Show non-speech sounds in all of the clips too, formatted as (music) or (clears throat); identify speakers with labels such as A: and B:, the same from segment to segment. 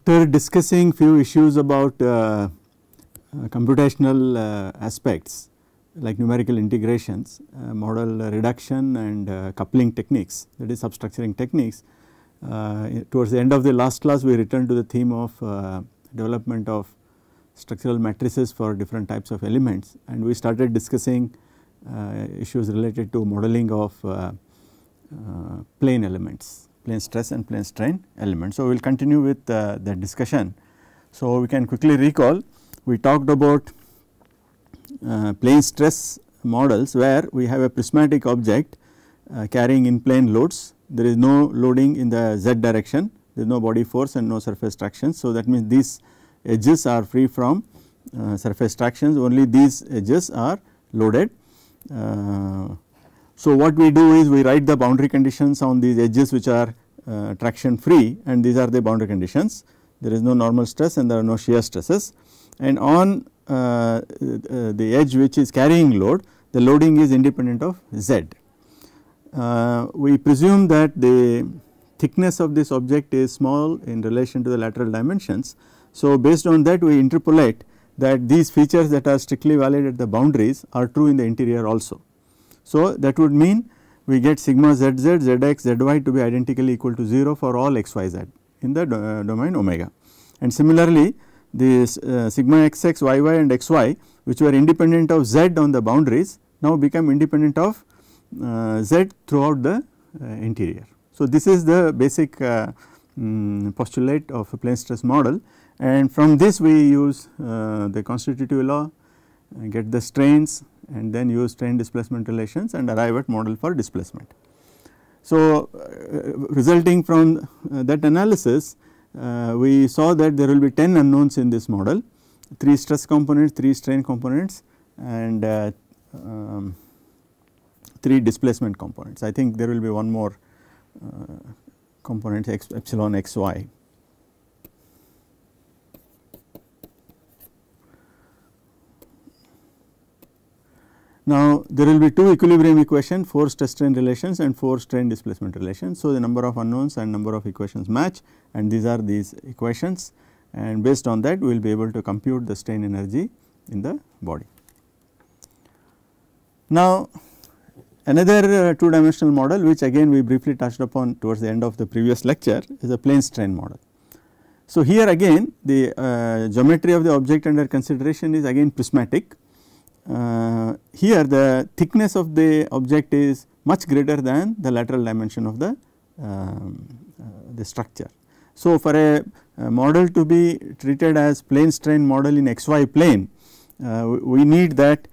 A: after discussing few issues about uh, uh, computational uh, aspects like numerical integrations, uh, model reduction and uh, coupling techniques that is substructuring techniques. Uh, towards the end of the last class we returned to the theme of development of structural matrices for different types of elements and we started discussing issues related to modeling of plane elements plane stress and plane strain elements. So, we will continue with uh, the discussion. So, we can quickly recall we talked about uh, plane stress models where we have a prismatic object uh, carrying in plane loads there is no loading in the z direction there is no body force and no surface traction. So, that means these edges are free from uh, surface tractions only these edges are loaded. Uh, so, what we do is we write the boundary conditions on these edges which are uh, traction free and these are the boundary conditions. There is no normal stress and there are no shear stresses and on uh, uh, the edge which is carrying load the loading is independent of z. Uh, we presume that the thickness of this object is small in relation to the lateral dimensions. So, based on that we interpolate that these features that are strictly valid at the boundaries are true in the interior also. So, that would mean we get sigma zz, zx, zy to be identically equal to 0 for all xyz in the do, uh, domain omega. And similarly, this uh, sigma xx, yy and xy which were independent of z on the boundaries now become independent of uh, z throughout the uh, interior. So, this is the basic um, postulate of a plane stress model and from this we use uh, the constitutive law get the strains and then use strain displacement relations and arrive at model for displacement. So, uh, resulting from uh, that analysis uh, we saw that there will be 10 unknowns in this model 3 stress components, 3 strain components and uh, um, 3 displacement components. I think there will be one more uh, component x, epsilon x Now, there will be two equilibrium equation force stress strain relations and force strain displacement relations. So, the number of unknowns and number of equations match and these are these equations and based on that we will be able to compute the strain energy in the body. Now, another uh, two dimensional model which again we briefly touched upon towards the end of the previous lecture is a plane strain model. So, here again the uh, geometry of the object under consideration is again prismatic uh, here the thickness of the object is much greater than the lateral dimension of the, um, uh, the structure. So, for a, a, model to be treated as plane strain model in xy plane, uh, we need that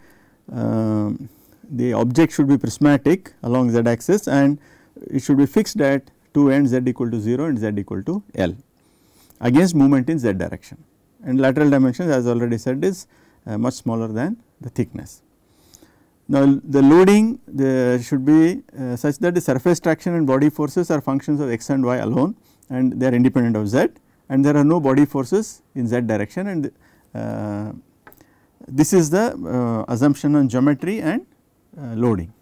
A: um, the object should be prismatic along z axis and it should be fixed at two ends z equal to 0 and z equal to L against movement in z direction and lateral dimensions as already said is uh, much smaller than the thickness. Now, the loading the should be uh, such that the surface traction and body forces are functions of x and y alone and they are independent of z and there are no body forces in z direction and uh, this is the uh, assumption on geometry and uh, loading.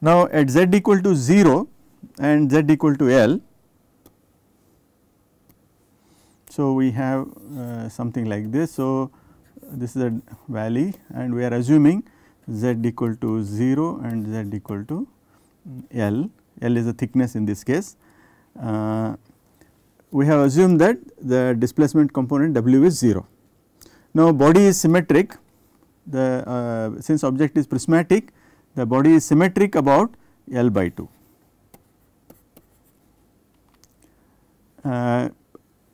A: Now, at z equal to 0 and z equal to L, so we have uh, something like this. So, this is a valley and we are assuming z equal to 0 and z equal to L, L is the thickness in this case. Uh, we have assumed that the displacement component W is 0. Now, body is symmetric, the uh, since object is prismatic, the body is symmetric about L by 2. Uh,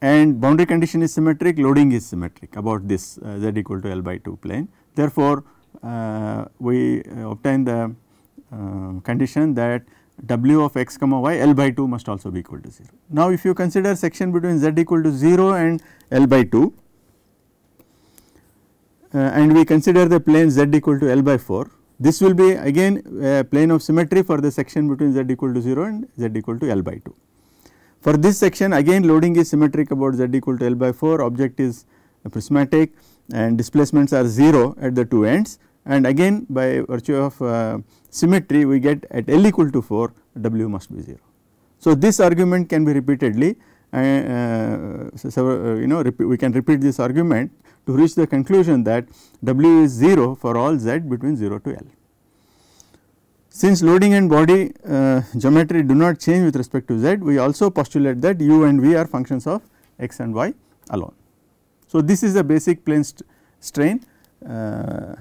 A: and boundary condition is symmetric, loading is symmetric about this uh, z equal to L by 2 plane. Therefore, uh, we uh, obtain the uh, condition that W of x comma y L by 2 must also be equal to 0. Now, if you consider section between z equal to 0 and L by 2 uh, and we consider the plane z equal to L by 4, this will be again a plane of symmetry for the section between z equal to 0 and z equal to L by 2. For this section again loading is symmetric about z equal to L by 4, object is prismatic and displacements are 0 at the two ends and again by virtue of uh, symmetry we get at L equal to 4 W must be 0. So, this argument can be repeatedly uh, so, you know we can repeat this argument to reach the conclusion that W is 0 for all z between 0 to L. Since loading and body uh, geometry do not change with respect to z, we also postulate that u and v are functions of x and y alone. So, this is the basic plane st strain uh, uh,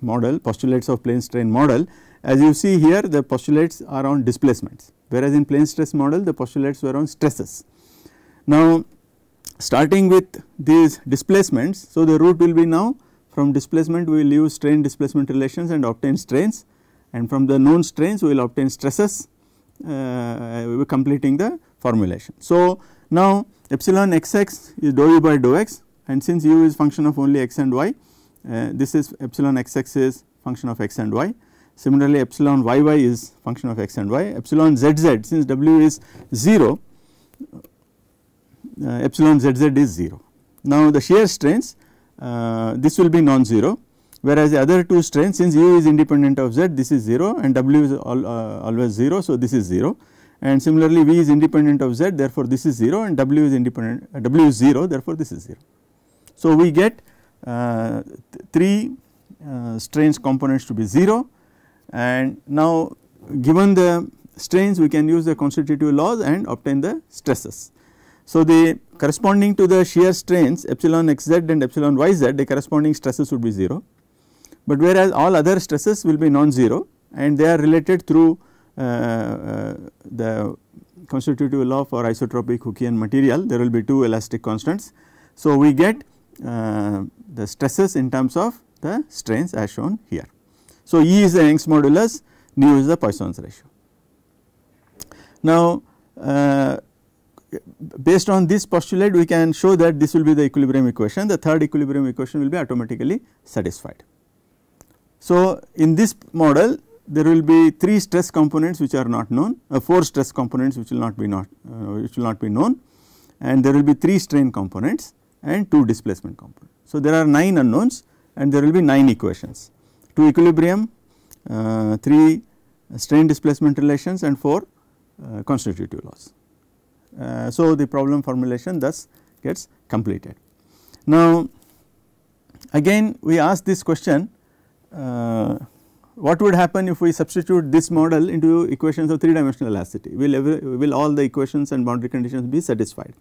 A: model postulates of plane strain model. As you see here the postulates are on displacements whereas in plane stress model the postulates were on stresses. Now, starting with these displacements, so the route will be now from displacement we will use strain displacement relations and obtain strains and from the known strains we will obtain stresses uh, completing the formulation. So, now epsilon xx is dou u by dou x and since u is function of only x and y uh, this is epsilon xx is function of x and y. Similarly, epsilon yy is function of x and y, epsilon zz since w is 0 uh, epsilon zz is 0. Now, the shear strains uh, this will be non-zero whereas the other two strains since u is independent of z this is 0 and w is all, uh, always 0. So, this is 0 and similarly v is independent of z therefore, this is 0 and w is independent uh, w is 0 therefore, this is 0. So, we get uh, th 3 uh, strains components to be 0 and now given the strains we can use the constitutive laws and obtain the stresses. So, the corresponding to the shear strains epsilon xz and epsilon yz the corresponding stresses would be 0, but whereas all other stresses will be non-zero and they are related through uh, uh, the constitutive law for isotropic Hookean material there will be two elastic constants. So, we get uh, the stresses in terms of the strains as shown here. So, E is the Young's modulus, nu is the Poisson's ratio. Now, uh, based on this postulate we can show that this will be the equilibrium equation, the third equilibrium equation will be automatically satisfied. So, in this model there will be 3 stress components which are not known, uh, 4 stress components which will not be not uh, which will not be known and there will be 3 strain components and 2 displacement components. So, there are 9 unknowns and there will be 9 equations, 2 equilibrium, uh, 3 strain displacement relations and 4 uh, constitutive laws. Uh, so, the problem formulation thus gets completed. Now, again we ask this question what would happen if we substitute this model into equations of 3 dimensional elasticity will, every, will all the equations and boundary conditions be satisfied.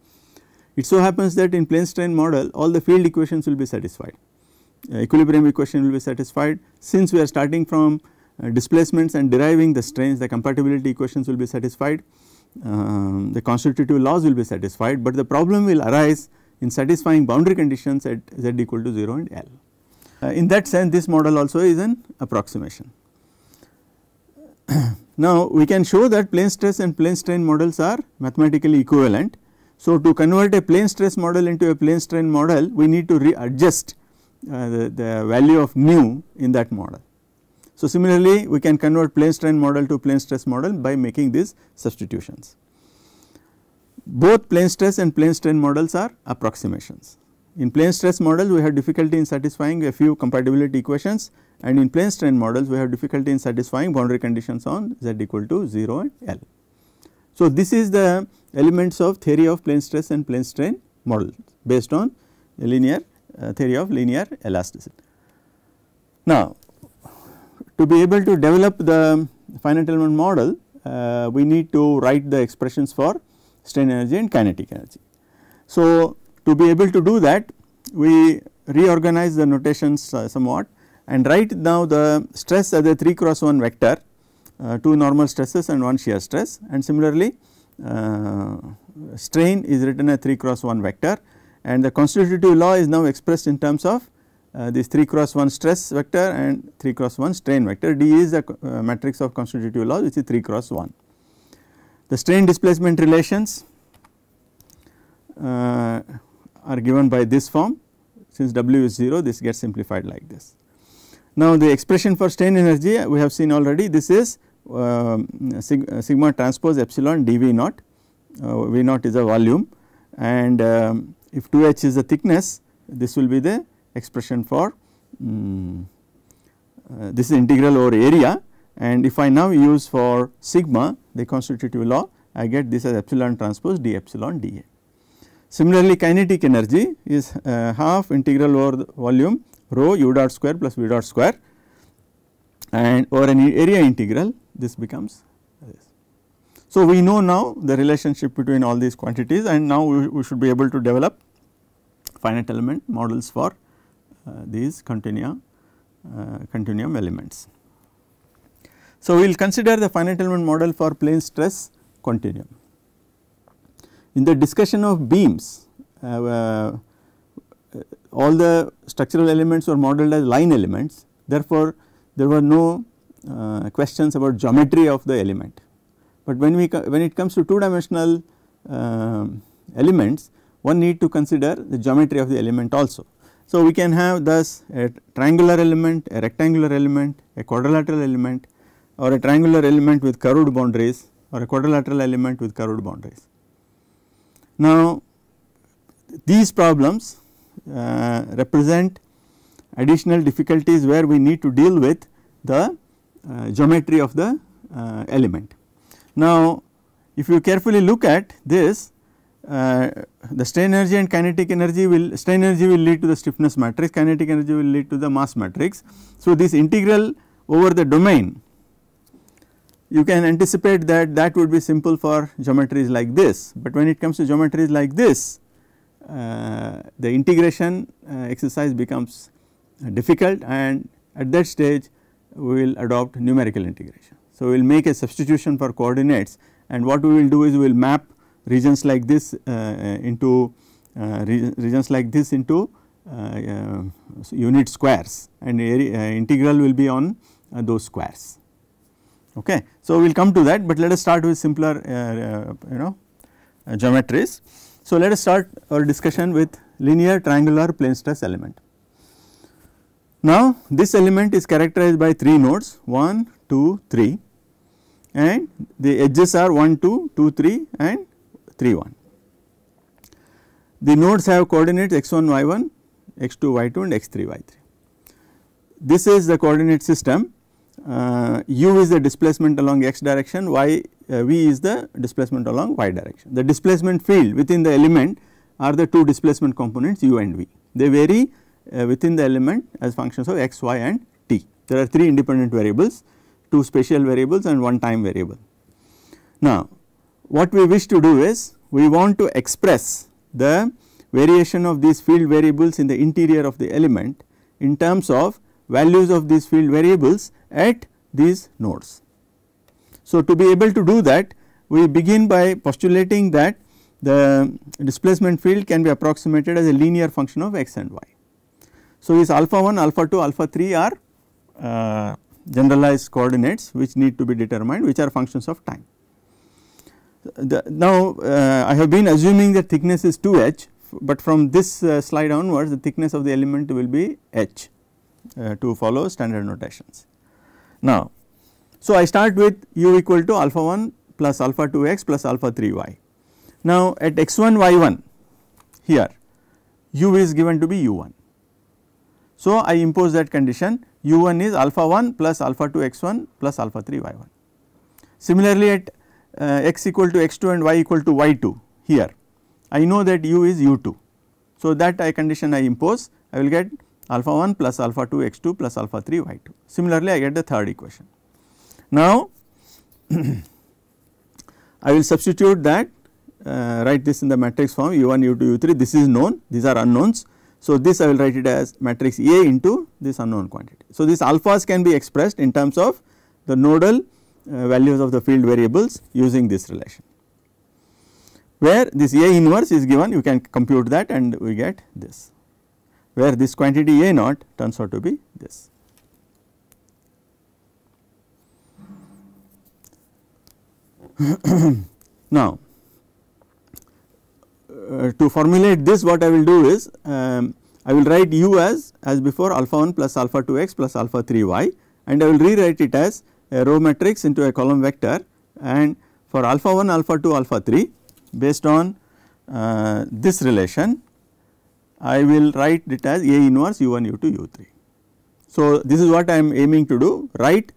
A: It so happens that in plane strain model all the field equations will be satisfied, uh, equilibrium equation will be satisfied. Since we are starting from uh, displacements and deriving the strains the compatibility equations will be satisfied, um, the constitutive laws will be satisfied, but the problem will arise in satisfying boundary conditions at z equal to 0 and L. Uh, in that sense this model also is an approximation. (clears throat) now we can show that plane stress and plane strain models are mathematically equivalent. So to convert a plane stress model into a plane strain model we need to readjust uh, the, the value of nu in that model. So similarly we can convert plane strain model to plane stress model by making these substitutions. Both plane stress and plane strain models are approximations. In plane stress models we have difficulty in satisfying a few compatibility equations and in plane strain models we have difficulty in satisfying boundary conditions on z equal to 0 and L. So, this is the elements of theory of plane stress and plane strain models based on linear uh, theory of linear elasticity. Now, to be able to develop the finite element model uh, we need to write the expressions for strain energy and kinetic energy. So, to be able to do that we reorganize the notations uh, somewhat and write now the stress as a 3 cross 1 vector, uh, 2 normal stresses and 1 shear stress and similarly uh, strain is written as 3 cross 1 vector and the constitutive law is now expressed in terms of uh, this 3 cross 1 stress vector and 3 cross 1 strain vector D is the uh, matrix of constitutive law which is 3 cross 1. The strain displacement relations uh, are given by this form. Since W is 0 this gets simplified like this. Now the expression for strain energy we have seen already. This is uh, sig uh, sigma transpose epsilon dV naught, uh, V naught is a volume. And um, if 2h is the thickness this will be the expression for um, this is integral over area. And if I now use for sigma the constitutive law I get this as epsilon transpose d epsilon dA. Similarly, kinetic energy is uh, half integral over volume rho u dot square plus v dot square and over an area integral this becomes this. So, we know now the relationship between all these quantities and now we, we should be able to develop finite element models for uh, these continua, uh, continuum elements. So, we will consider the finite element model for plane stress continuum. In the discussion of beams, uh, uh, all the structural elements were modeled as line elements therefore, there were no uh, questions about geometry of the element. But when we when it comes to two dimensional uh, elements one need to consider the geometry of the element also. So, we can have thus a triangular element, a rectangular element, a quadrilateral element or a triangular element with curved boundaries or a quadrilateral element with curved boundaries. Now, these problems uh, represent additional difficulties where we need to deal with the uh, geometry of the uh, element. Now, if you carefully look at this uh, the strain energy and kinetic energy will strain energy will lead to the stiffness matrix kinetic energy will lead to the mass matrix. So, this integral over the domain you can anticipate that that would be simple for geometries like this, but when it comes to geometries like this uh, the integration uh, exercise becomes difficult and at that stage we will adopt numerical integration. So, we will make a substitution for coordinates and what we will do is we will map regions like this uh, into uh, regions like this into uh, unit squares and area, integral will be on those squares. Okay. So, we will come to that, but let us start with simpler uh, uh, you know uh, geometries. So, let us start our discussion with linear triangular plane stress element. Now, this element is characterized by 3 nodes 1, 2, 3 and the edges are 1, 2, 2, 3 and 3, 1. The nodes have coordinates x 1, y 1, x 2, y 2 and x 3, y 3. This is the coordinate system uh, u is the displacement along x direction, y uh, v is the displacement along y direction. The displacement field within the element are the two displacement components u and v. They vary uh, within the element as functions of x, y and t. There are 3 independent variables, 2 spatial variables and 1 time variable. Now, what we wish to do is we want to express the variation of these field variables in the interior of the element in terms of values of these field variables at these nodes. So, to be able to do that we begin by postulating that the displacement field can be approximated as a linear function of x and y. So, these alpha 1, alpha 2, alpha 3 are uh, generalized coordinates which need to be determined which are functions of time. The, now, uh, I have been assuming that thickness is 2 h, but from this uh, slide onwards the thickness of the element will be h uh, to follow standard notations. Now, so I start with u equal to alpha 1 plus alpha 2 x plus alpha 3 y. Now, at x 1 y 1 here u is given to be u 1 so, I impose that condition u 1 is alpha 1 plus alpha 2 x 1 plus alpha 3 y 1. Similarly, at uh, x equal to x 2 and y equal to y 2 here I know that u is u 2. So, that I condition I impose I will get alpha 1 plus alpha 2 x 2 plus alpha 3 y 2. Similarly, I get the third equation. Now, (clears throat) I will substitute that uh, write this in the matrix form u 1 u 2 u 3 this is known these are unknowns so, this I will write it as matrix A into this unknown quantity. So, these alphas can be expressed in terms of the nodal uh, values of the field variables using this relation. Where this A inverse is given you can compute that and we get this where this quantity A naught turns out to be this. (clears throat) now, uh, to formulate this what I will do is um, I will write u as as before alpha 1 plus alpha 2 x plus alpha 3 y and I will rewrite it as a row matrix into a column vector and for alpha 1 alpha 2 alpha 3 based on uh, this relation I will write it as A inverse u 1 u 2 u 3. So, this is what I am aiming to do write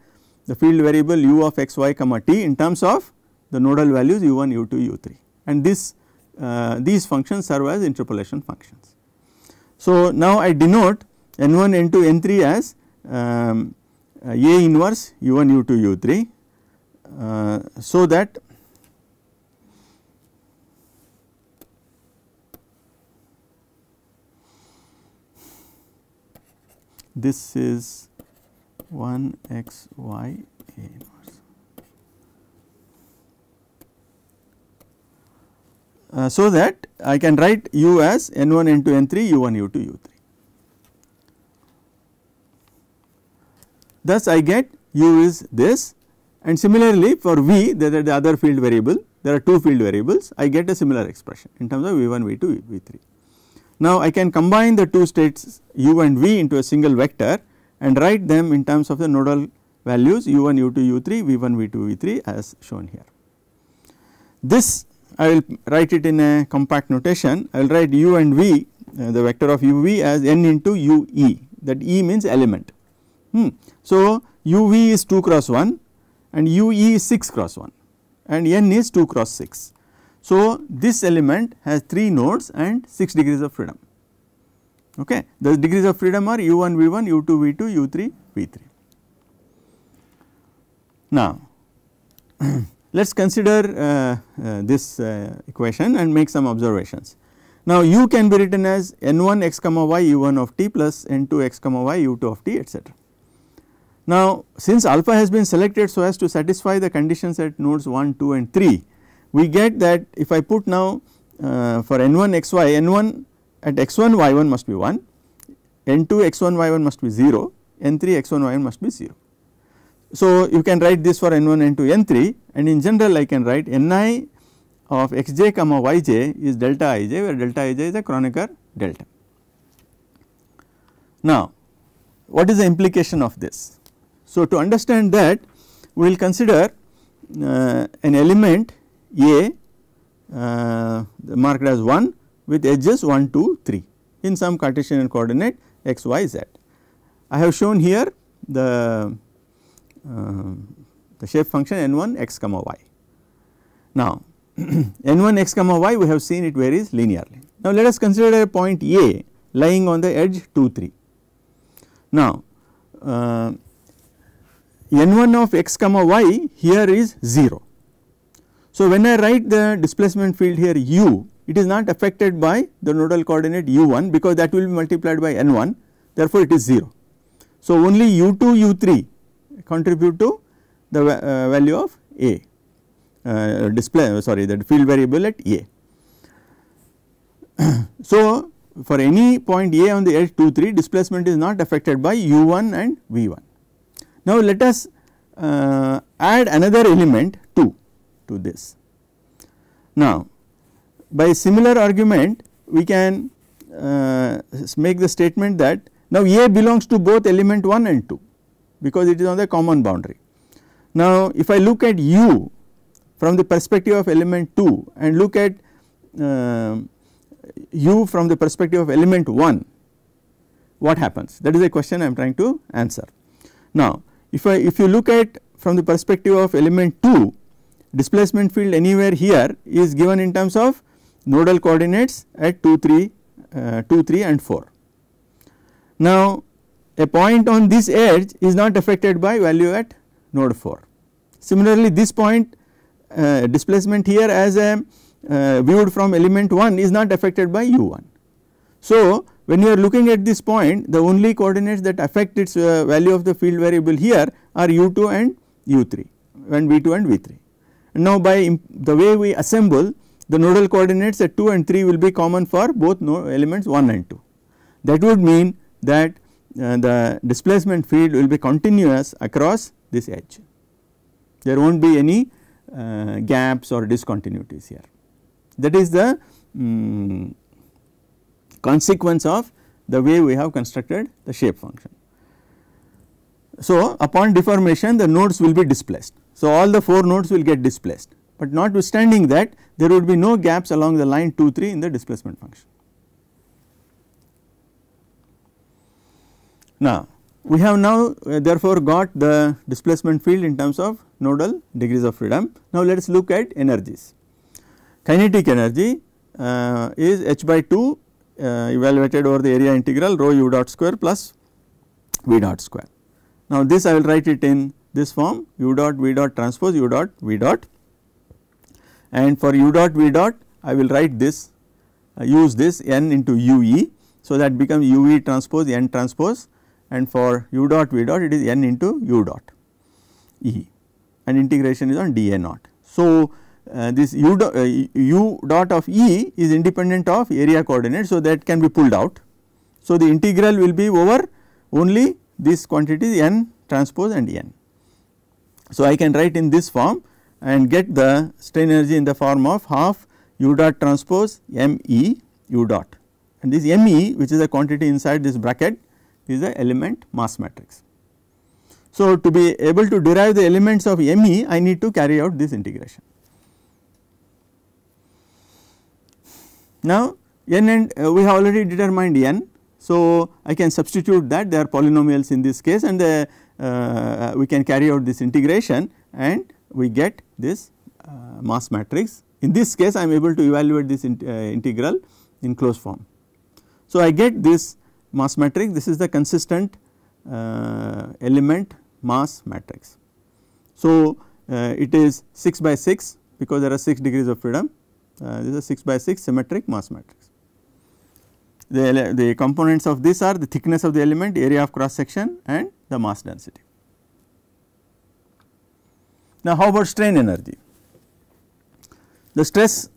A: the field variable u of x y comma t in terms of the nodal values u1, u2, u3 and this uh, these functions serve as interpolation functions. So, now I denote n1, n2, n3 as um, uh, A inverse u1, u2, u3 uh, so that this is 1 x y A inverse. Uh, so that I can write u as n1, n2, n3, u1, u2, u3. Thus, I get u is this and similarly for v that is the other field variable there are two field variables I get a similar expression in terms of v1, v2, v3. Now, I can combine the two states u and v into a single vector and write them in terms of the nodal values u1, u2, u3, v1, v2, v3 as shown here. This I will write it in a compact notation I will write u and v uh, the vector of u v as n into u e that e means element. Hmm. So, u v is 2 cross 1 and u e is 6 cross 1 and n is 2 cross 6. So, this element has 3 nodes and 6 degrees of freedom. Okay. The degrees of freedom are u1 v1, u2 v2, u3 v3. Now, (clears throat) let us consider uh, uh, this uh, equation and make some observations. Now, u can be written as n1 x comma y u1 of t plus n2 x comma y u2 of t etcetera. Now, since alpha has been selected so as to satisfy the conditions at nodes 1, 2 and 3, we get that if I put now uh, for n1 xy n1 at x1 y1 must be 1, n2 x1 y1 must be 0, n3 x1 y1 must be 0. So, you can write this for n1 n2 n3 and in general I can write ni of xj comma yj is delta ij where delta ij is a Kronecker delta. Now, what is the implication of this? So, to understand that we will consider uh, an element a uh, marked as 1 with edges 1, 2, 3 in some Cartesian coordinate x, y, z. I have shown here the, uh, the shape function n1 x comma y. Now, (clears throat) n1 x comma y we have seen it varies linearly. Now, let us consider a point A lying on the edge 2, 3. Now, uh, n1 of x comma y here is 0 so, when I write the displacement field here u, it is not affected by the nodal coordinate u1 because that will be multiplied by n1 therefore, it is 0. So, only u2 u3 contribute to the uh, value of a uh, display sorry the field variable at a. (clears throat) so, for any point a on the edge 2 3 displacement is not affected by u1 and v1. Now, let us uh, add another element 2 to this. Now, by similar argument we can uh, make the statement that now A belongs to both element 1 and 2 because it is on the common boundary. Now, if I look at u from the perspective of element 2 and look at uh, u from the perspective of element 1 what happens that is a question I am trying to answer. Now, if I if you look at from the perspective of element 2 displacement field anywhere here is given in terms of nodal coordinates at 2 3 uh, 2 3 and 4. Now a point on this edge is not affected by value at node 4. Similarly this point uh, displacement here as a uh, viewed from element 1 is not affected by u1. So when you are looking at this point the only coordinates that affect its uh, value of the field variable here are u2 and u3 and v2 and v3. Now, by the way we assemble the nodal coordinates at 2 and 3 will be common for both elements 1 and 2. That would mean that uh, the displacement field will be continuous across this edge. There will not be any uh, gaps or discontinuities here. That is the um, consequence of the way we have constructed the shape function. So, upon deformation the nodes will be displaced. So, all the 4 nodes will get displaced, but notwithstanding that there would be no gaps along the line 2 3 in the displacement function. Now, we have now uh, therefore got the displacement field in terms of nodal degrees of freedom. Now let us look at energies. Kinetic energy uh, is h by 2 uh, evaluated over the area integral rho u dot square plus v dot square. Now this I will write it in this form u dot v dot transpose u dot v dot and for u dot v dot I will write this uh, use this n into u e. So that becomes u e transpose n transpose and for u dot v dot it is n into u dot e and integration is on dA naught. So, uh, this u dot, uh, u dot of E is independent of area coordinate. So, that can be pulled out. So, the integral will be over only this quantity n transpose and n. So, I can write in this form and get the strain energy in the form of half u dot transpose m e u dot and this m e which is a quantity inside this bracket is the element mass matrix. So, to be able to derive the elements of M e I need to carry out this integration. Now, n and uh, we have already determined n. So, I can substitute that they are polynomials in this case and the, uh, we can carry out this integration and we get this uh, mass matrix. In this case I am able to evaluate this in, uh, integral in closed form. So, I get this mass matrix this is the consistent uh, element mass matrix. So, uh, it is 6 by 6 because there are 6 degrees of freedom uh, this is a 6 by 6 symmetric mass matrix. The, the components of this are the thickness of the element, area of cross section and the mass density. Now, how about strain energy? The stress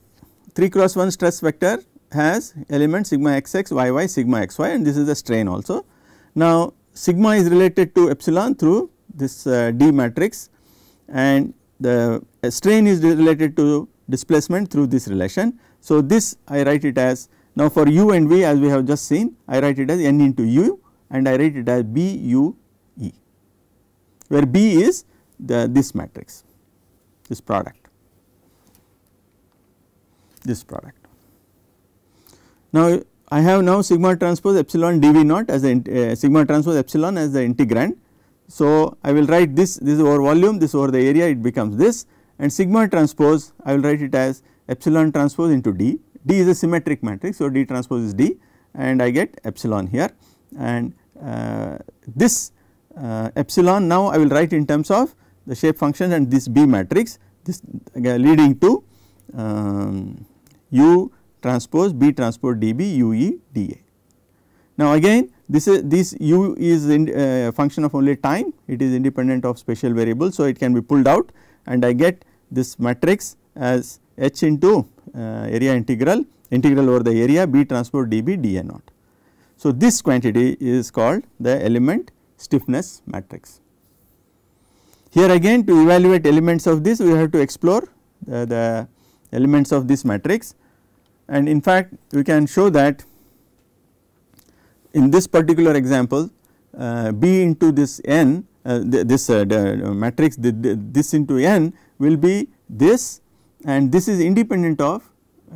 A: 3 cross 1 stress vector has element sigma xx, yy, sigma xy and this is the strain also. Now, sigma is related to epsilon through this uh, D matrix and the uh, strain is related to displacement through this relation. So, this I write it as now for u and v as we have just seen I write it as n into u and I write it as b u e where b is the this matrix this product this product. Now, I have now sigma transpose epsilon dV naught as the uh, sigma transpose epsilon as the integrand. So, I will write this this over volume this over the area it becomes this and sigma transpose I will write it as epsilon transpose into D. D is a symmetric matrix. So, D transpose is D and I get epsilon here and uh, this uh, epsilon now I will write in terms of the shape function and this B matrix this leading to um, U transpose B transpose dB UE dA. Now again this is this U is in uh, function of only time it is independent of spatial variable. So, it can be pulled out and I get this matrix as H into area integral integral over the area B transpose dB dA naught. So, this quantity is called the element stiffness matrix. Here again to evaluate elements of this we have to explore uh, the elements of this matrix and in fact we can show that in this particular example uh, B into this n uh, this uh, matrix this into n will be this and this is independent of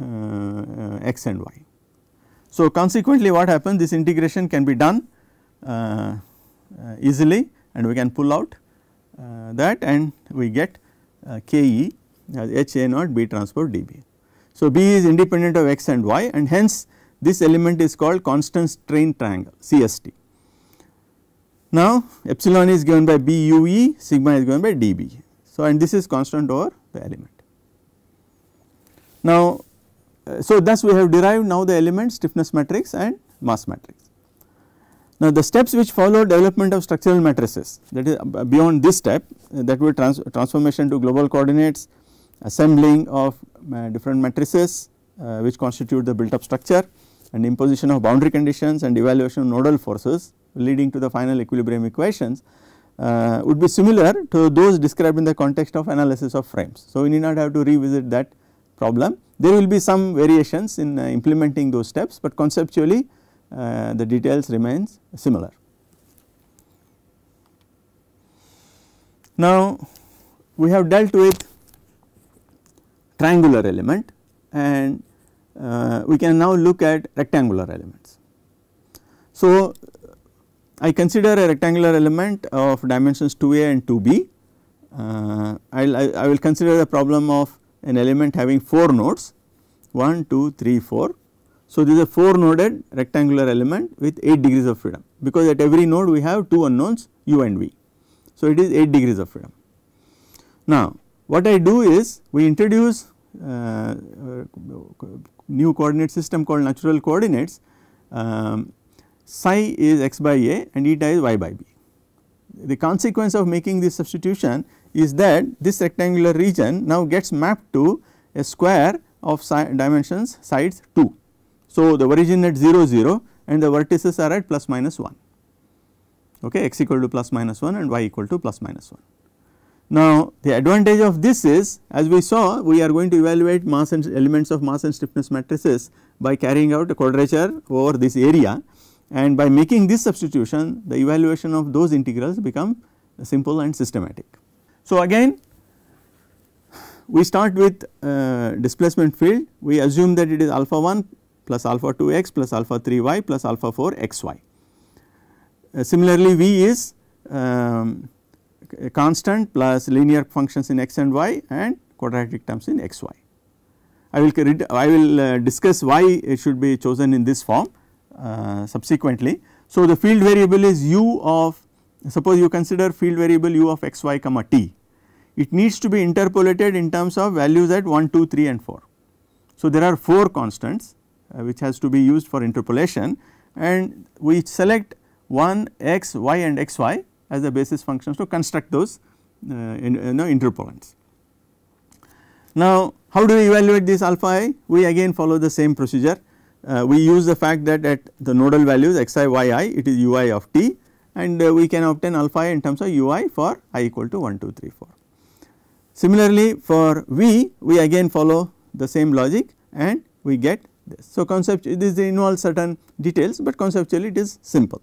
A: uh, uh, x and y. So, consequently what happens this integration can be done uh, easily and we can pull out that and we get K e as H a naught B transpose d b. So, B is independent of x and y and hence this element is called constant strain triangle CST. Now, epsilon is given by B u e, sigma is given by d b. So, and this is constant over the element. Now, uh, so thus we have derived now the element stiffness matrix and mass matrix. Now, the steps which follow development of structural matrices that is uh, beyond this step uh, that will trans transformation to global coordinates, assembling of different matrices uh, which constitute the built up structure and imposition of boundary conditions and evaluation of nodal forces leading to the final equilibrium equations uh, would be similar to those described in the context of analysis of frames. So, we need not have to revisit that problem. There will be some variations in uh, implementing those steps, but conceptually uh, the details remains similar. Now, we have dealt with triangular element and uh, we can now look at rectangular elements. So, I consider a rectangular element of dimensions 2a and 2b. Uh, I'll, I, I will consider the problem of an element having 4 nodes 1, 2, 3, 4. So, this is a 4 noded rectangular element with 8 degrees of freedom because at every node we have 2 unknowns u and v. So, it is 8 degrees of freedom. Now, what I do is we introduce uh, new coordinate system called natural coordinates um, psi is x by a and eta is y by b. The consequence of making this substitution is that this rectangular region now gets mapped to a square of si dimensions sides 2. So, the origin at 0 0 and the vertices are at plus minus 1 okay, x equal to plus minus 1 and y equal to plus minus 1. Now, the advantage of this is as we saw we are going to evaluate mass and elements of mass and stiffness matrices by carrying out a quadrature over this area and by making this substitution the evaluation of those integrals become simple and systematic. So, again we start with uh, displacement field we assume that it is alpha 1 plus alpha 2 x plus alpha 3 y plus alpha 4 x y. Uh, similarly, V is um, constant plus linear functions in x and y and quadratic terms in x y. I will I will uh, discuss why it should be chosen in this form uh, subsequently. So, the field variable is u of suppose you consider field variable u of x y comma t it needs to be interpolated in terms of values at 1 2 3 and 4. So, there are 4 constants uh, which has to be used for interpolation and we select 1 x y and x y as the basis functions to construct those uh, in, you know, interpolants. Now, how do we evaluate this alpha i? We again follow the same procedure. Uh, we use the fact that at the nodal values x i y i it is u i of t and uh, we can obtain alpha i in terms of u i for i equal to 1 2 3 4. Similarly, for v we again follow the same logic and we get this. So, concept this involves certain details, but conceptually it is simple.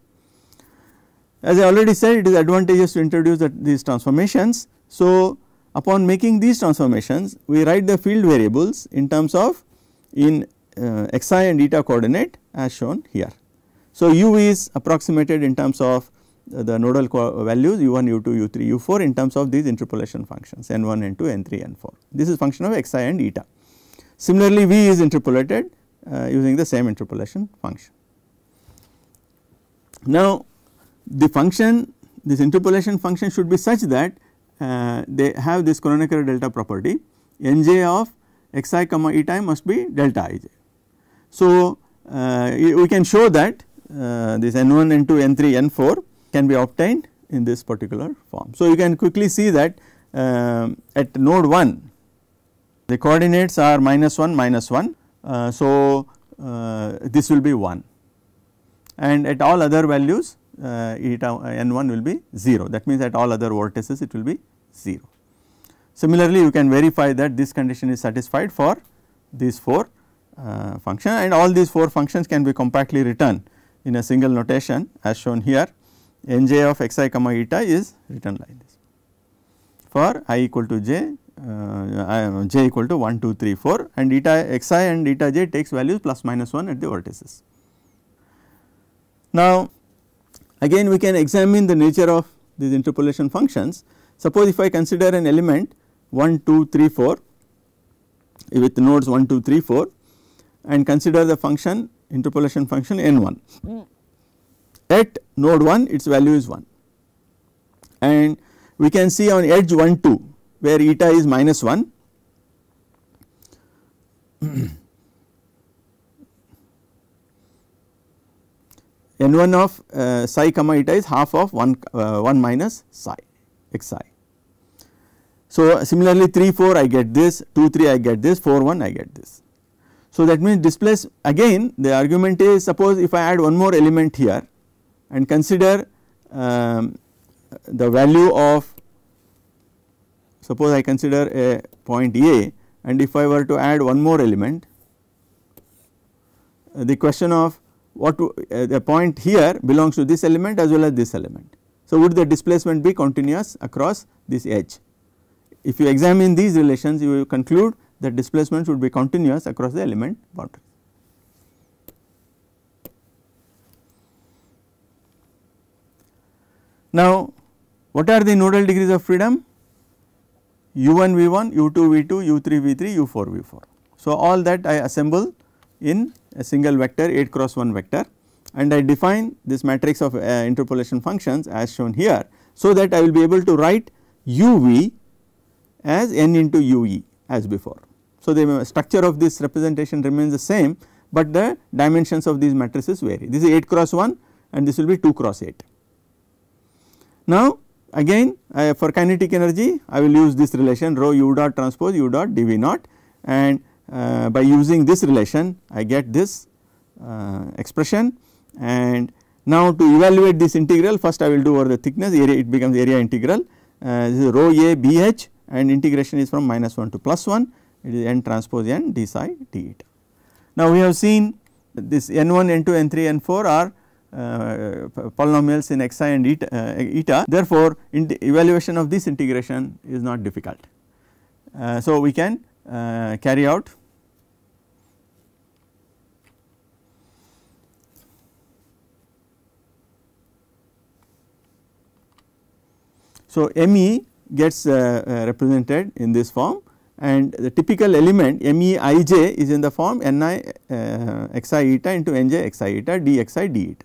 A: As I already said it is advantageous to introduce these transformations. So, upon making these transformations we write the field variables in terms of in uh, xi and eta coordinate as shown here. So, u is approximated in terms of the nodal values u1, u2, u3, u4 in terms of these interpolation functions n1, n2, n3, n4. This is function of xi and eta. Similarly, v is interpolated uh, using the same interpolation function. Now, the function this interpolation function should be such that uh, they have this Kronecker delta property nj of xi comma eta must be delta ij. So, uh, we can show that uh, this n1, n2, n3, n4 can be obtained in this particular form. So, you can quickly see that uh, at node 1 the coordinates are minus 1 minus 1. Uh, so, uh, this will be 1 and at all other values uh, eta n1 will be 0 that means at all other vertices it will be 0. Similarly, you can verify that this condition is satisfied for these 4 uh, function and all these 4 functions can be compactly written in a single notation as shown here nj of xi comma eta is written like this. For i equal to j, uh, j equal to 1, 2, 3, 4 and eta xi and eta j takes values plus minus 1 at the vertices. Now, Again we can examine the nature of these interpolation functions. Suppose if I consider an element 1, 2, 3, 4 with nodes 1, 2, 3, 4 and consider the function interpolation function n1. At node 1 its value is 1 and we can see on edge 1, 2 where eta is minus 1 (clears throat) n1 of uh, psi comma eta is half of 1, uh, 1 minus psi xi. So, similarly 3 4 I get this 2 3 I get this 4 1 I get this. So, that means displace again the argument is suppose if I add one more element here and consider um, the value of suppose I consider a point A and if I were to add one more element the question of what uh, the point here belongs to this element as well as this element. So, would the displacement be continuous across this edge? If you examine these relations you will conclude that displacement should be continuous across the element boundary. Now, what are the nodal degrees of freedom? u1 v1, u2 v2, u3 v3, u4 v4. So, all that I assemble in a single vector 8 cross 1 vector and I define this matrix of uh, interpolation functions as shown here. So, that I will be able to write uv as n into ue as before. So, the structure of this representation remains the same, but the dimensions of these matrices vary. This is 8 cross 1 and this will be 2 cross 8. Now, again I, for kinetic energy I will use this relation rho u dot transpose u dot dv naught. And uh, by using this relation I get this uh, expression. And now to evaluate this integral first I will do over the thickness area it becomes area integral. Uh, this is rho a b h and integration is from minus 1 to plus 1 it is n transpose n d xi d eta. Now we have seen this n1 n2 n3 n4 are polynomials in xi and eta, uh, eta. therefore evaluation of this integration is not difficult. Uh, so we can uh, carry out So, ME gets uh, uh, represented in this form and the typical element MEIJ is in the form Ni uh, xi eta into Nj xi eta d xi d eta.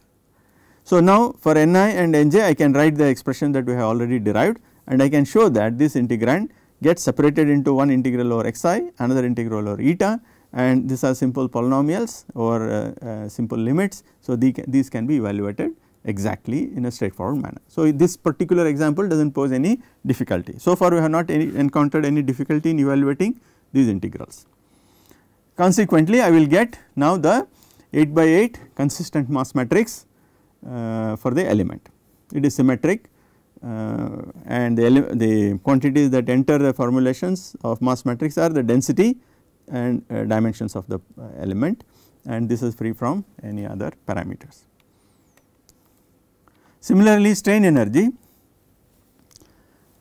A: So, now for Ni and Nj I can write the expression that we have already derived and I can show that this integrand gets separated into one integral over xi, another integral over eta and these are simple polynomials or uh, uh, simple limits. So, the, these can be evaluated exactly in a straightforward manner. So, this particular example does not pose any difficulty. So far we have not any encountered any difficulty in evaluating these integrals. Consequently, I will get now the 8 by 8 consistent mass matrix for the element. It is symmetric uh, and the, the quantities that enter the formulations of mass matrix are the density and uh, dimensions of the uh, element and this is free from any other parameters. Similarly, strain energy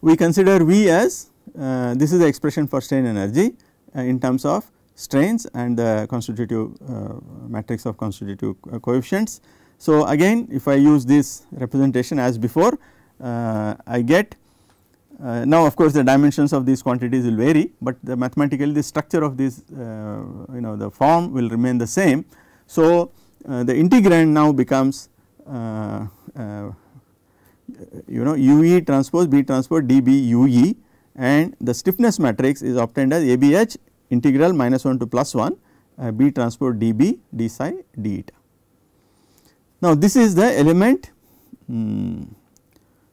A: we consider V as uh, this is the expression for strain energy uh, in terms of strains and the constitutive uh, matrix of constitutive uh, coefficients. So, again if I use this representation as before uh, I get uh, now of course, the dimensions of these quantities will vary, but the mathematically the structure of this you know the form will remain the same. So, the integrand now becomes uh, you know UE transpose B transpose dB UE and the stiffness matrix is obtained as ABH integral minus 1 to plus 1 uh, B transpose dB d xi d eta. Now this is the element um,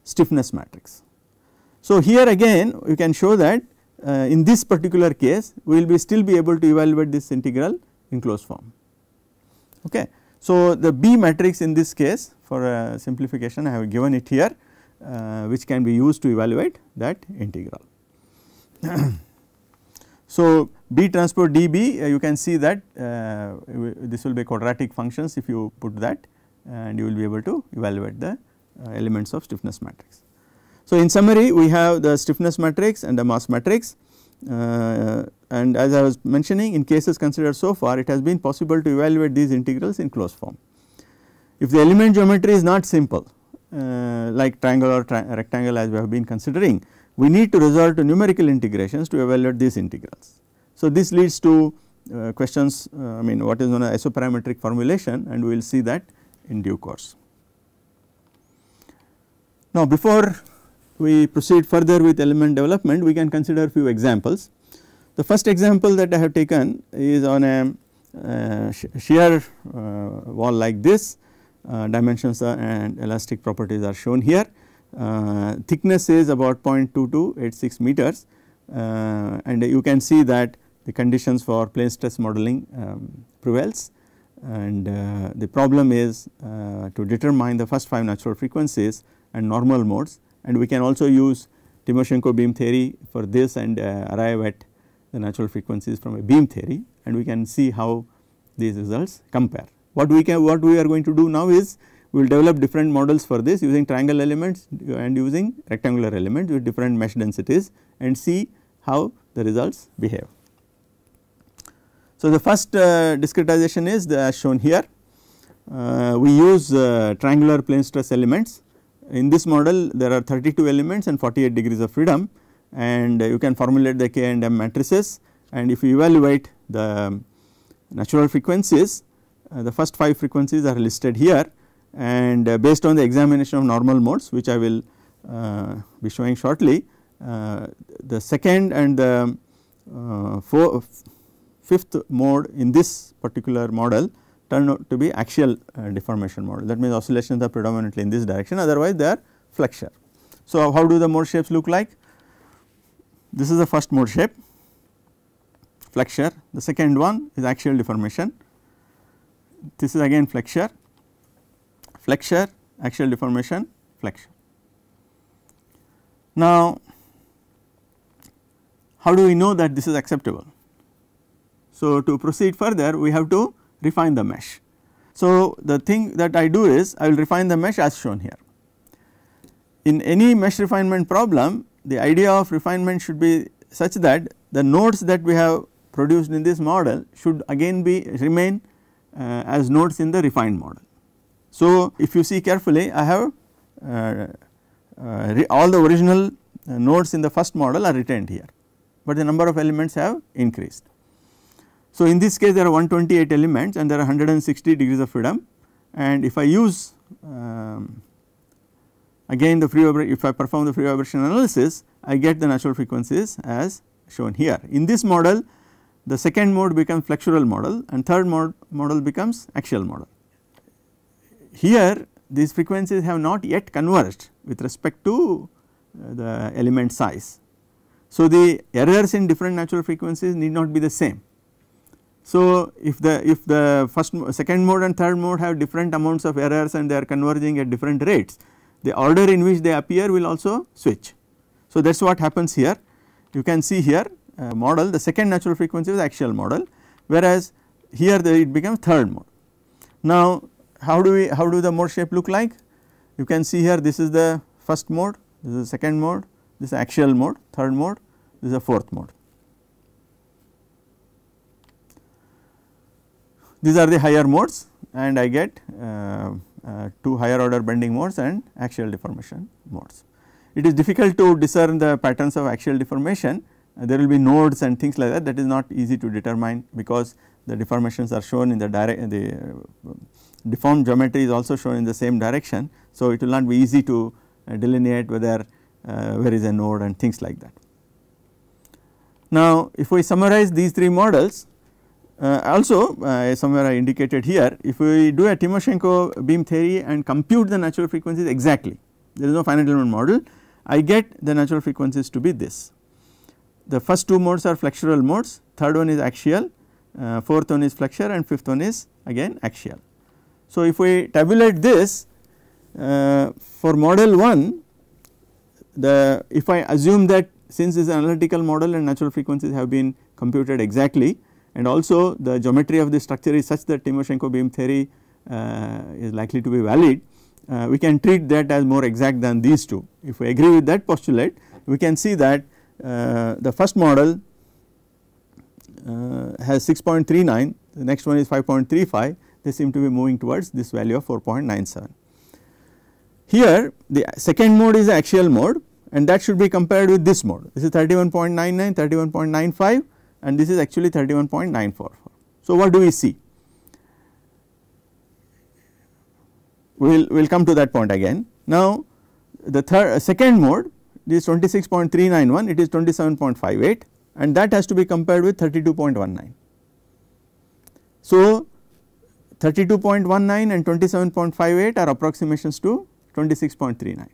A: stiffness matrix. So here again we can show that uh, in this particular case we will be still be able to evaluate this integral in closed form. Okay. So the B matrix in this case for a simplification I have given it here uh, which can be used to evaluate that integral. (clears throat) so, B transpose dB uh, you can see that uh, this will be quadratic functions if you put that and you will be able to evaluate the uh, elements of stiffness matrix. So, in summary we have the stiffness matrix and the mass matrix uh, and as I was mentioning in cases considered so far it has been possible to evaluate these integrals in closed form. If the element geometry is not simple uh, like triangle or tri rectangle as we have been considering, we need to resort to numerical integrations to evaluate these integrals. So, this leads to uh, questions uh, I mean what is known as isoparametric formulation and we will see that in due course. Now, before we proceed further with element development we can consider few examples. The first example that I have taken is on a uh, shear uh, wall like this uh, dimensions and elastic properties are shown here. Uh, thickness is about 0.2286 meters uh, and you can see that the conditions for plane stress modeling um, prevails and uh, the problem is uh, to determine the first 5 natural frequencies and normal modes and we can also use Timoshenko beam theory for this and uh, arrive at the natural frequencies from a beam theory and we can see how these results compare. What we can what we are going to do now is we will develop different models for this using triangle elements and using rectangular elements with different mesh densities and see how the results behave. So, the first uh, discretization is the, as shown here. Uh, we use uh, triangular plane stress elements in this model there are 32 elements and 48 degrees of freedom and you can formulate the k and m matrices and if you evaluate the natural frequencies uh, the first 5 frequencies are listed here and uh, based on the examination of normal modes which I will uh, be showing shortly the second and the four, fifth mode in this particular model turn out to be axial uh, deformation model that means oscillations are predominantly in this direction otherwise they are flexure. So, how do the mode shapes look like? This is the first mode shape flexure the second one is axial deformation this is again flexure flexure axial deformation flexure. Now, how do we know that this is acceptable? So, to proceed further we have to refine the mesh. So, the thing that I do is I will refine the mesh as shown here. In any mesh refinement problem the idea of refinement should be such that the nodes that we have produced in this model should again be remain uh, as nodes in the refined model. So, if you see carefully I have uh, uh, all the original uh, nodes in the first model are retained here, but the number of elements have increased. So, in this case there are 128 elements and there are 160 degrees of freedom and if I use um, again the free if I perform the free vibration analysis I get the natural frequencies as shown here. In this model the second mode becomes flexural model and third mode model becomes axial model. Here these frequencies have not yet converged with respect to uh, the element size. So, the errors in different natural frequencies need not be the same so, if the if the first second mode and third mode have different amounts of errors and they are converging at different rates, the order in which they appear will also switch. So, that is what happens here. You can see here uh, model the second natural frequency is axial model whereas here the, it becomes third mode. Now, how do we how do the mode shape look like? You can see here this is the first mode, this is the second mode, this is axial mode, third mode, this is the fourth mode. These are the higher modes and I get uh, uh, two higher order bending modes and axial deformation modes. It is difficult to discern the patterns of axial deformation uh, there will be nodes and things like that that is not easy to determine because the deformations are shown in the direct the uh, deformed geometry is also shown in the same direction. So, it will not be easy to uh, delineate whether uh, where is a node and things like that. Now, if we summarize these three models uh, also uh, somewhere I indicated here if we do a Timoshenko beam theory and compute the natural frequencies exactly there is no finite element model I get the natural frequencies to be this. The first two modes are flexural modes third one is axial uh, fourth one is flexure and fifth one is again axial. So, if we tabulate this uh, for model 1 the if I assume that since this is an analytical model and natural frequencies have been computed exactly and also the geometry of the structure is such that Timoshenko beam theory uh, is likely to be valid, uh, we can treat that as more exact than these two. If we agree with that postulate, we can see that uh, the first model uh, has 6.39, the next one is 5.35, they seem to be moving towards this value of 4.97. Here the second mode is the axial mode and that should be compared with this mode, this is 31.99, 31.95 and this is actually 31.944. So, what do we see? We will we'll come to that point again. Now, the third uh, second mode is 26.391 it is 27.58 and that has to be compared with 32.19. So, 32.19 and 27.58 are approximations to 26.39.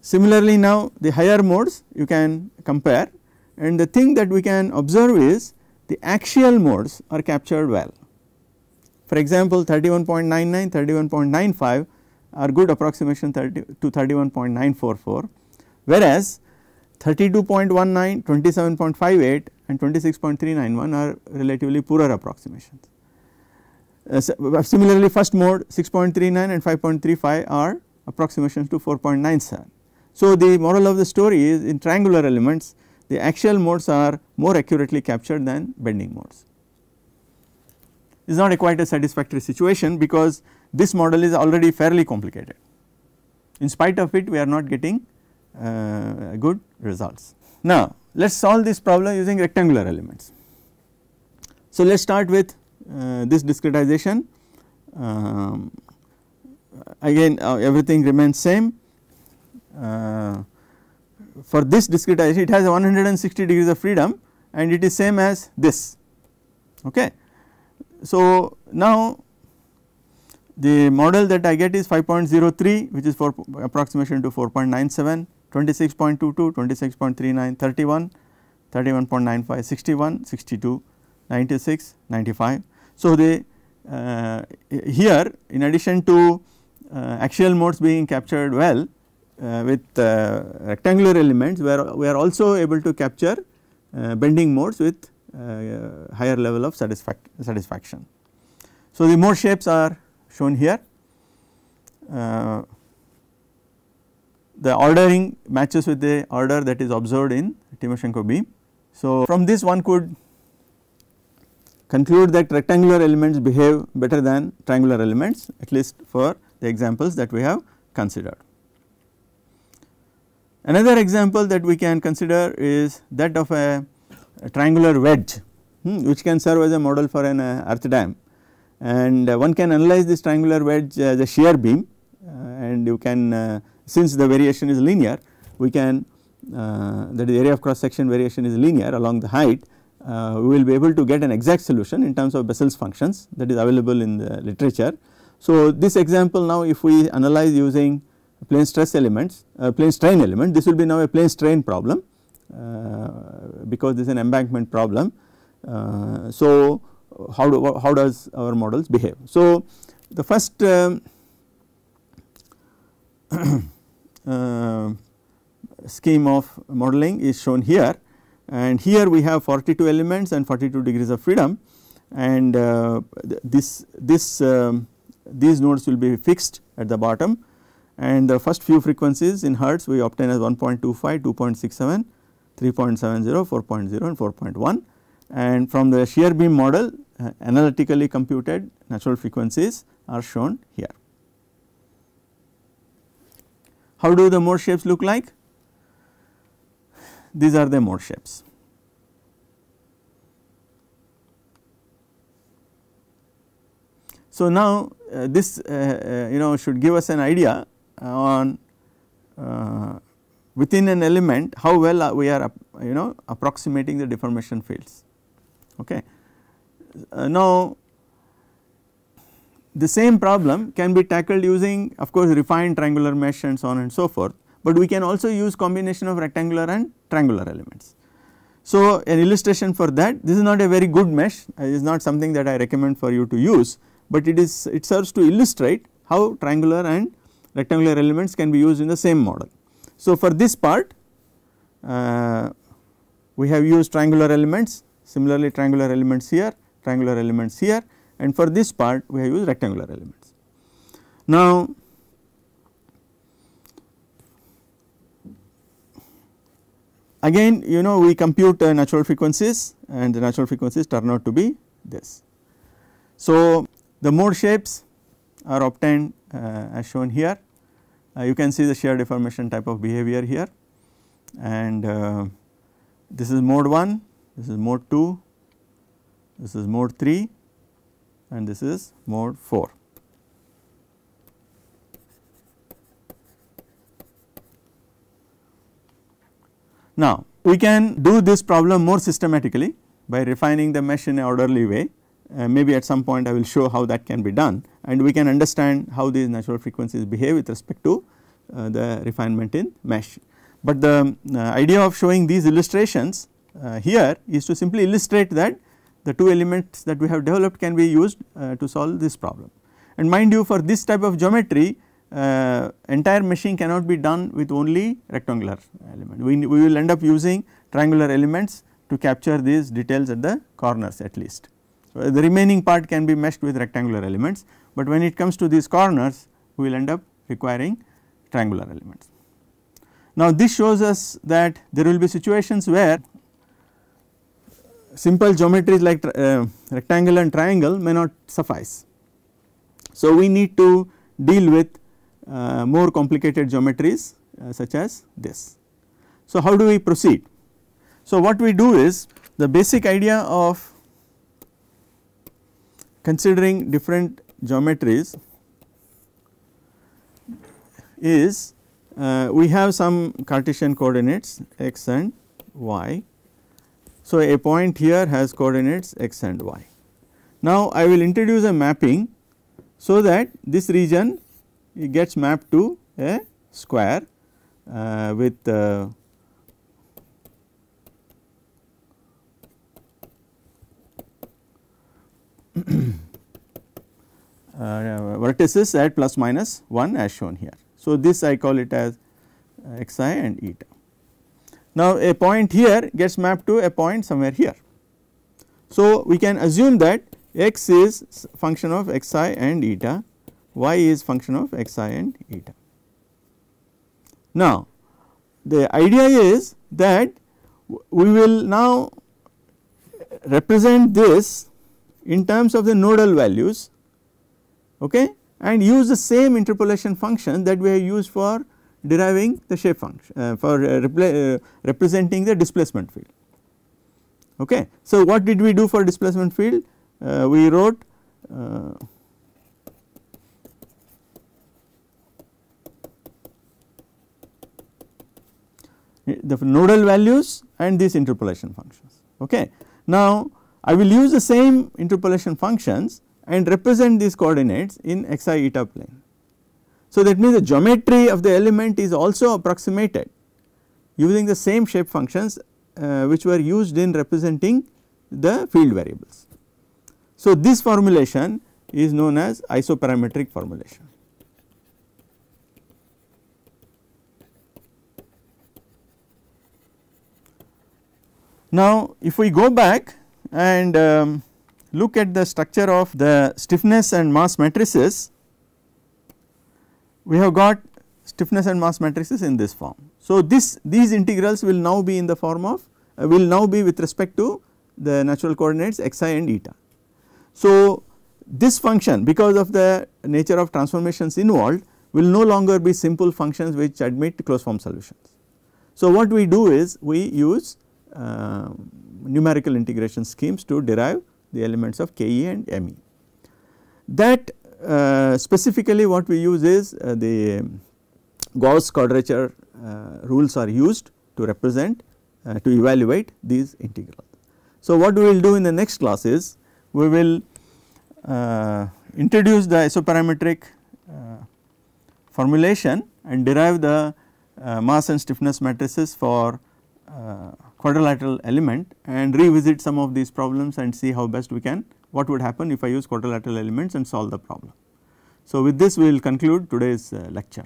A: Similarly, now the higher modes you can compare and the thing that we can observe is the axial modes are captured well. For example, 31.99, 31.95 are good approximation 30 to 31.944, whereas 32.19, 27.58 and 26.391 are relatively poorer approximations. Uh, uh similarly, first mode 6.39 and 5.35 are approximations to 4.97. So, the moral of the story is in triangular elements the axial modes are more accurately captured than bending modes. It is not a quite a satisfactory situation because this model is already fairly complicated. in spite of it we are not getting uh, good results. Now let us solve this problem using rectangular elements. So let us start with uh, this discretization um, again uh, everything remains same uh, for this discretization it has 160 degrees of freedom and it is same as this okay. So now the model that I get is 5.03 which is for approximation to 4.97, 26.22, 26.39, 31, 31.95, 61, 62, 96, 95. So the uh, here in addition to uh, axial modes being captured well with uh, rectangular elements we are, we are also able to capture uh, bending modes with uh, higher level of satisfac satisfaction. So the mode shapes are shown here. Uh, the ordering matches with the order that is observed in Timoshenko beam. So, from this one could conclude that rectangular elements behave better than triangular elements at least for the examples that we have considered. Another example that we can consider is that of a, a triangular wedge hmm, which can serve as a model for an uh, earth dam and uh, one can analyze this triangular wedge as a shear beam uh, and you can uh, since the variation is linear we can that the area of cross section variation is linear along the height we will be able to get an exact solution in terms of Bessel's functions that is available in the literature. So this example now if we analyze using plane stress elements uh, plane strain element this will be now a plane strain problem uh, because this is an embankment problem. Uh, so how do how does our models behave. So the first um, (coughs) uh, scheme of modeling is shown here and here we have 42 elements and 42 degrees of freedom and uh, this this um, these nodes will be fixed at the bottom and the first few frequencies in hertz we obtain as 1.25, 2.67, 3.70, 4.0 and 4.1 and from the shear beam model uh, analytically computed natural frequencies are shown here. How do the mode shapes look like? These are the mode shapes. So now uh, this uh, uh, you know should give us an idea on uh, within an element how well we are you know approximating the deformation fields okay. Uh, now the same problem can be tackled using of course refined triangular mesh and so on and so forth, but we can also use combination of rectangular and triangular elements. So an illustration for that this is not a very good mesh it is not something that I recommend for you to use, but it is it serves to illustrate how triangular and rectangular elements can be used in the same model. So for this part uh, we have used triangular elements similarly triangular elements here triangular elements here and for this part we have used rectangular elements. Now again you know we compute uh, natural frequencies and the natural frequencies turn out to be this. So the mode shapes are obtained as shown here. Uh, you can see the shear deformation type of behavior here. And uh, this is mode 1 this is mode 2 this is mode 3 and this is mode 4. Now, we can do this problem more systematically by refining the mesh in an orderly way uh, maybe at some point I will show how that can be done and we can understand how these natural frequencies behave with respect to uh, the refinement in mesh. But the uh, idea of showing these illustrations uh, here is to simply illustrate that the two elements that we have developed can be used uh, to solve this problem. And mind you for this type of geometry uh, entire meshing cannot be done with only rectangular element. We, we will end up using triangular elements to capture these details at the corners at least. So, the remaining part can be meshed with rectangular elements, but when it comes to these corners we will end up requiring triangular elements. Now this shows us that there will be situations where simple geometries like uh, rectangle and triangle may not suffice. So we need to deal with uh, more complicated geometries uh, such as this. So, how do we proceed? So, what we do is the basic idea of considering different geometries is uh, we have some Cartesian coordinates x and y. So, a point here has coordinates x and y. Now, I will introduce a mapping so that this region gets mapped to a square uh, with uh, vertices at plus minus 1 as shown here. So, this I call it as uh, xi and eta. Now, a point here gets mapped to a point somewhere here. So, we can assume that x is function of xi and eta, y is function of xi and eta. Now, the idea is that we will now represent this in terms of the nodal values okay, and use the same interpolation function that we have used for deriving the shape function uh, for uh, uh, representing the displacement field. Okay. So, what did we do for displacement field? Uh, we wrote uh, the nodal values and these interpolation functions. Okay. Now, I will use the same interpolation functions and represent these coordinates in xi eta plane. So, that means the geometry of the element is also approximated using the same shape functions uh, which were used in representing the field variables. So, this formulation is known as isoparametric formulation. Now, if we go back and um, look at the structure of the stiffness and mass matrices, we have got stiffness and mass matrices in this form. So, this these integrals will now be in the form of uh, will now be with respect to the natural coordinates xi and eta. So, this function because of the nature of transformations involved will no longer be simple functions which admit closed form solutions. So, what we do is we use uh, numerical integration schemes to derive the elements of Ke and Me. That uh, specifically what we use is uh, the Gauss quadrature uh, rules are used to represent uh, to evaluate these integrals. So, what we will do in the next class is we will uh, introduce the isoparametric formulation and derive the mass and stiffness matrices for quadrilateral element and revisit some of these problems and see how best we can what would happen if I use quadrilateral elements and solve the problem. So, with this we will conclude today's uh, lecture.